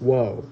Whoa.